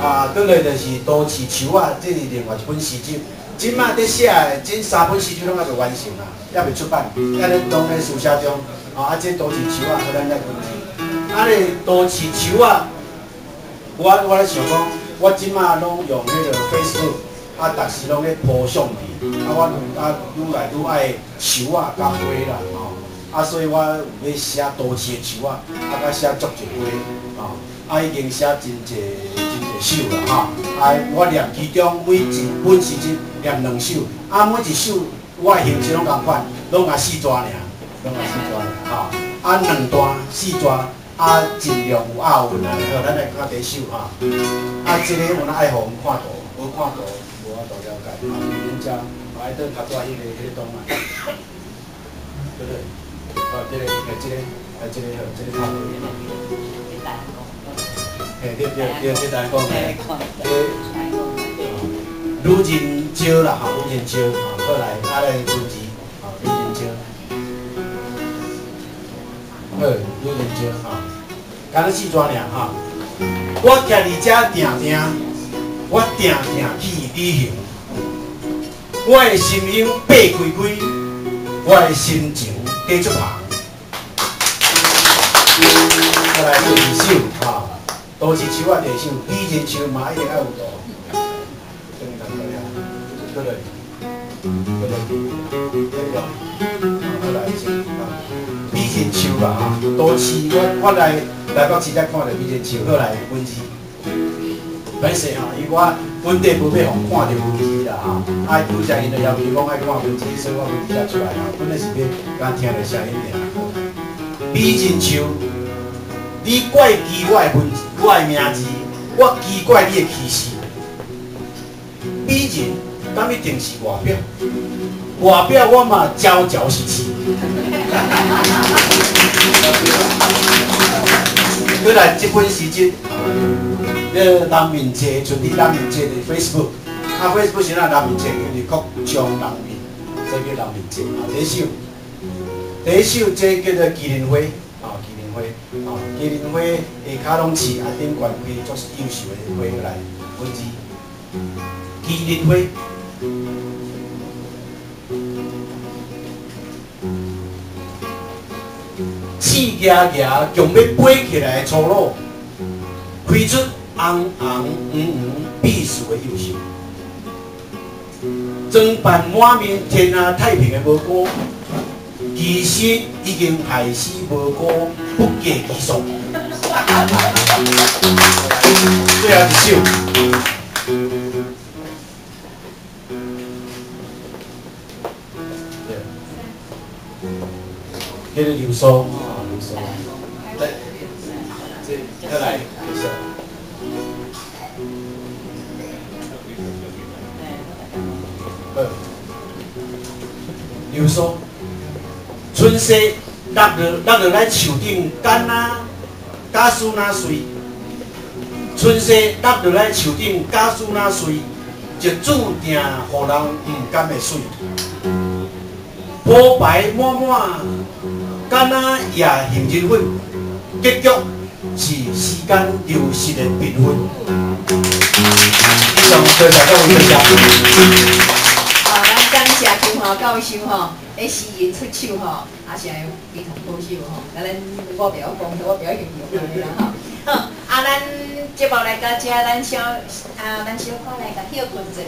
啊，倒来就是都市树啊，这是另外一本诗集。即马在写的，这三本诗集拢还未完成啊，还未出版，还咧当咧书写中。啊，啊，这都市树啊，好咱来分析。啊，咧都市树啊，我我咧想讲，我即马拢用迄个 Facebook，啊，逐时拢咧铺相片，啊，我啊愈来愈爱树啊，甲花啦，吼。啊，所以我有要写都市的树啊，啊，甲写足一花，吼。啊，已经写真侪首啦，吼！啊，我念其中每一本诗集念两首，啊，每一首我的形式拢共款，拢啊四段尔，拢啊四段尔，吼！啊，两段四段，啊，尽量有押韵啊，好，咱来看第一首哈。啊，这个我那爱互阮看图，无看图无法度了解，啊，人家我爱倒较大迄个迄个档案，对不对？好，这个，哎，这个，哎，这个，这个差不多。嘿，对对对，这单讲嘿，愈人少啦，吼，愈人少，吼，过来，啊来文字，吼，愈人少，好，愈人少，吼，干那四抓尔，吼，我徛伫遮定定，我定定去旅行，我的心胸八开开，我的心情继续行，过来第二首，吼。都是树啊，地树，比人树嘛一定爱有多。真难得呀，对不对？对不对？好来先啊，比人树啦哈，都市我我来来到市才看到比人树，好来文字。本身哈，因为我本地不要互看到文字啦，啊，有只因就要求讲爱看文字，所以我文字才出来啊。本来是要刚听着声音尔。比人树，你怪奇怪文字。我的名字，我奇怪你的气势。比人，敢一定是外表，外表我嘛娇娇是气。过来这本诗集，呃，南闽节，纯地南闽节的 Facebook，啊，Facebook 是咱南闽节，因为国强南闽，所以叫南闽节。啊，第一首，第一首这叫做纪念会。花，哦，麒麟花下骹拢刺，啊，顶悬开足优秀的花来文字。麒麟花，刺夹夹，强要飞起来的粗鲁，开出红红黄黄碧树的优秀，装扮满面天下太平的无辜。其实已经开始无辜，不计其数。最后一首，叫做流苏啊，流苏。来，这再来，流苏。流苏。春色落落落落来树顶干啊，假树那水。春色落落来树顶假树那水，就注定互人毋甘的水。波白满满，干啊也杏仁粉，结局是时间流逝的缤纷。以上多谢各位分享。教授吼。诶，诗人出手吼，也是非常高手吼。啊，咱我不要讲，我不要形容安尼啦吼。好，啊，咱节目来到遮，咱小啊，咱小可来甲休困一下。